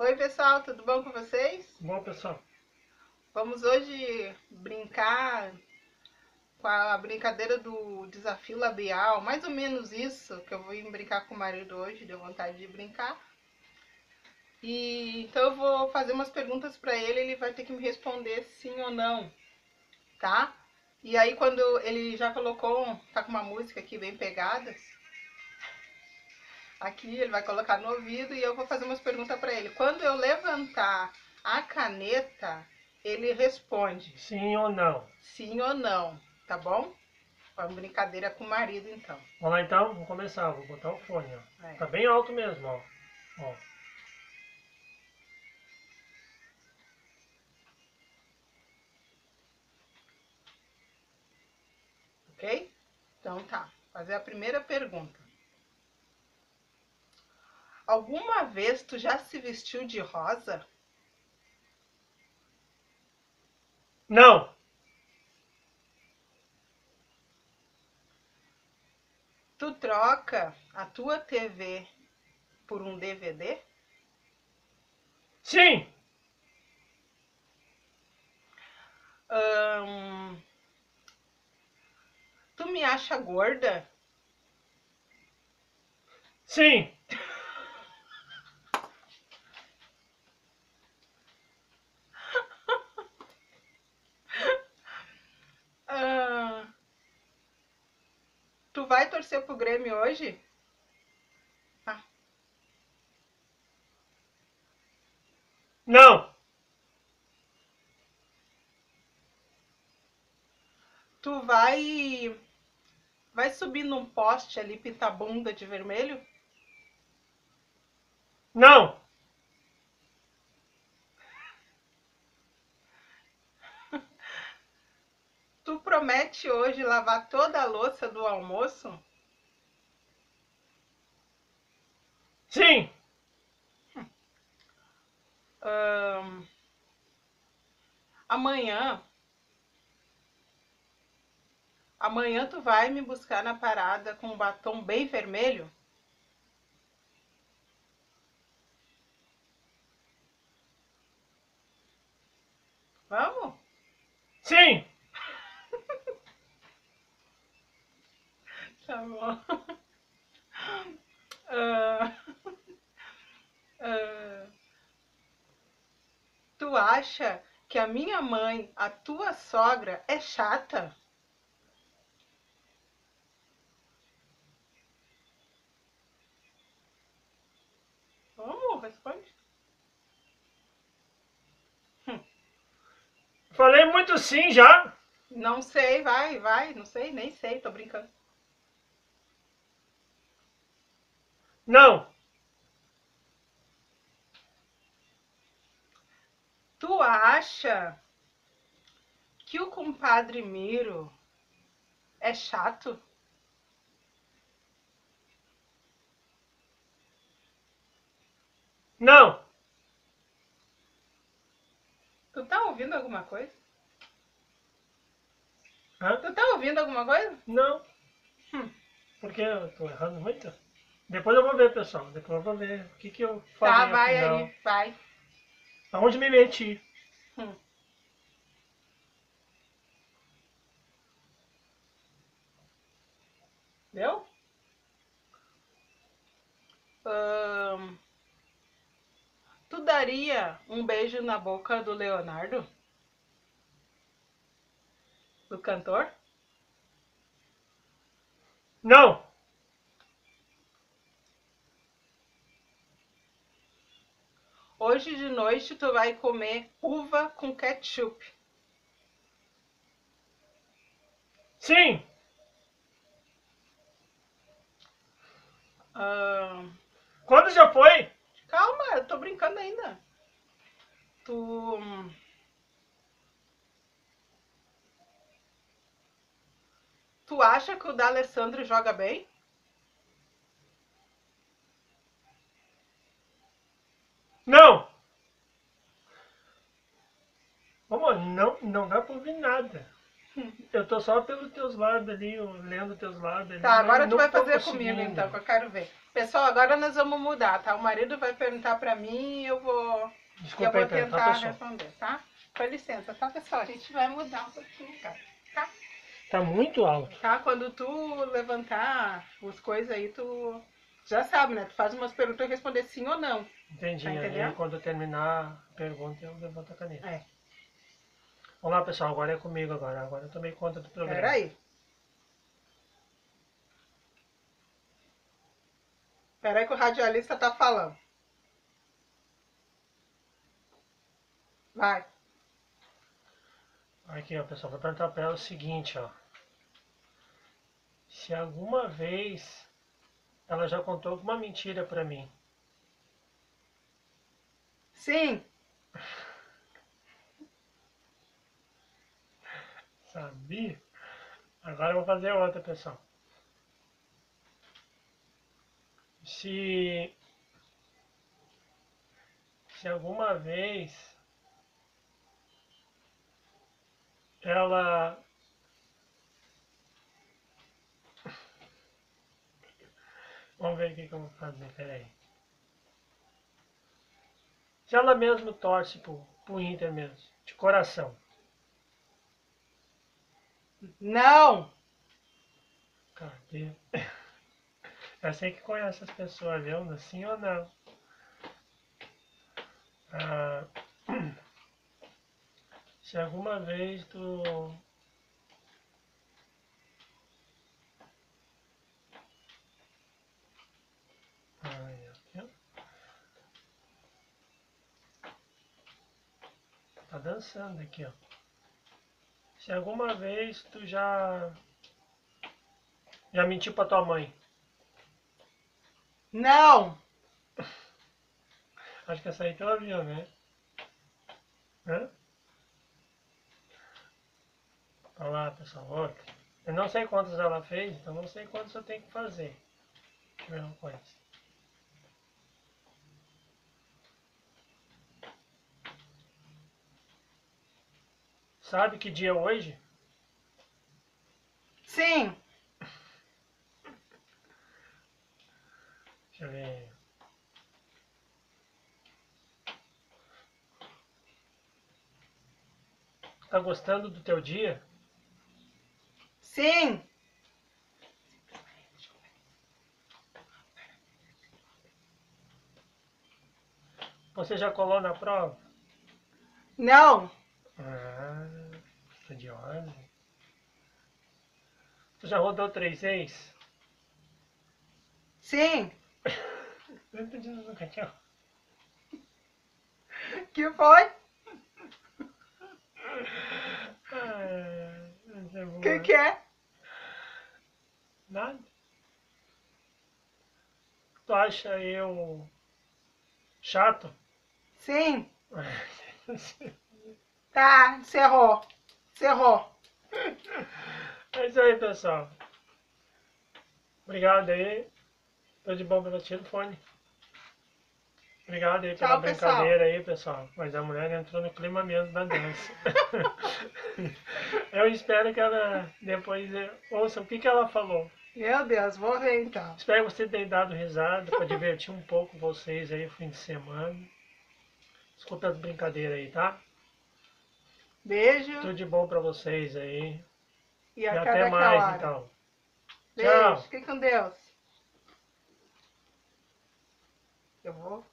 Oi, pessoal, tudo bom com vocês? Bom, pessoal. Vamos hoje brincar com a brincadeira do desafio labial, mais ou menos isso, que eu vou brincar com o marido hoje, deu vontade de brincar. E então eu vou fazer umas perguntas para ele, ele vai ter que me responder sim ou não, tá? E aí quando ele já colocou, tá com uma música aqui bem pegada, aqui ele vai colocar no ouvido e eu vou fazer umas perguntas para ele. Quando eu levantar a caneta, ele responde Sim ou não? sim ou não, tá bom? Uma brincadeira com o marido então. Vamos lá então? Vamos começar. Vou botar o fone, ó. É. Tá bem alto mesmo, ó. ó. Ok? Então tá. Fazer a primeira pergunta. Alguma vez tu já se vestiu de rosa? Não! Tu troca a tua TV por um DVD? Sim! Ahn, tu me acha gorda? Sim! Ahn, tu vai torcer pro Grêmio hoje? Não! Tu vai. Vai subir num poste ali, pintar bunda de vermelho? Não! Tu promete hoje lavar toda a louça do almoço? Sim! Ahn, amanhã. Amanhã tu vai me buscar na parada com um batom bem vermelho? Vamos? Sim! Ah, ah, tu acha que a minha mãe, a tua sogra, é chata? Vamos, responde. Falei muito sim já! Não sei, vai, vai, não sei, nem sei, tô brincando. Não! Tu acha que o compadre Miro é chato? Não! Tu tá ouvindo alguma coisa? Hã? Tu tá ouvindo alguma coisa? Não! Hum. Porque eu tô errando muito? Depois eu vou ver, pessoal. Depois eu vou ver o que, que eu falei. Tá, vai afinal. aí, vai. Aonde me meti? Hum. Deu? Tu daria um beijo na boca do Leonardo? Do cantor? Não! Hoje de noite tu vai comer uva com ketchup. Sim! Ahn, Quando já foi? calma, eu tô brincando ainda. Tu. Tu acha que o D'Alessandro joga bem? Não! Vamos, não, não dá pra ouvir nada. Eu tô só pelos teus lábios ali, eu lendo teus lábios ali. Tá, agora tu vai fazer comigo então, que eu quero ver. Pessoal, agora nós vamos mudar, tá? O marido vai perguntar pra mim e eu vou, eu Desculpa aí, vou Pedro, tá, tentar pessoal? responder, tá? Com licença, tá, pessoal? A gente vai mudar um pouquinho, cara. Tá? Tá muito alto. Tá? Quando tu levantar as coisas aí, tu já sabe, né? Tu faz umas perguntas e responder sim ou não. Entendi. Tá aí quando terminar a pergunta, eu levanto a caneta. É. Vamos lá, pessoal. Agora é comigo agora. Agora eu tomei conta do programa. Peraí. Peraí que o radialista tá falando. Vai. Aqui, ó, pessoal. Vou perguntar pra ela o seguinte, ó. Se alguma vez ela já contou alguma mentira pra mim. Sim. Sabia? Agora eu vou fazer outra, pessoal. Se. Se alguma vez ela. Vamos ver o que eu vou fazer, peraí. Se ela mesmo torce pro, pro Inter mesmo, de coração. Não. Cadê? Eu sei que conhece as pessoas, viu? Sim ou não? Ah, se alguma vez tu. Ai, aqui, ó. Tá dançando aqui, ó. Se alguma vez tu já. Já mentiu pra tua mãe. Não. Acho que essa aí tu ouviu, né? Hã? Olha lá, pessoal, outra. Eu não sei quantas ela fez, então não sei quantas eu tenho que fazer. Deixa eu ver uma coisa. Sabe que dia é hoje? Sim. Deixa eu ver. Tá gostando do teu dia? Sim. Você já colou na prova? Não. Tu já rodou três ex? Sim. Não entendi nunca, tchau. Que foi? Boa. Que que é? Nada. Tu acha eu chato? Sim. Tá, encerrou. Encerrou. É isso aí, pessoal. Obrigado aí. Tô de bom pelo telefone. Obrigado aí pela Tchau, pessoal. brincadeira aí, pessoal. Mas a mulher entrou no clima mesmo da dança. Eu espero que ela depois eh, ouça o que, que ela falou. Meu Deus, vou ver então. Espero que você tenha dado risada para divertir um pouco vocês aí no fim de semana. Escuta as brincadeiras aí, tá? Beijo Tudo de bom para vocês aí. e E até, mais, hora. então. Beijo, Tchau. fique com Deus. Eu vou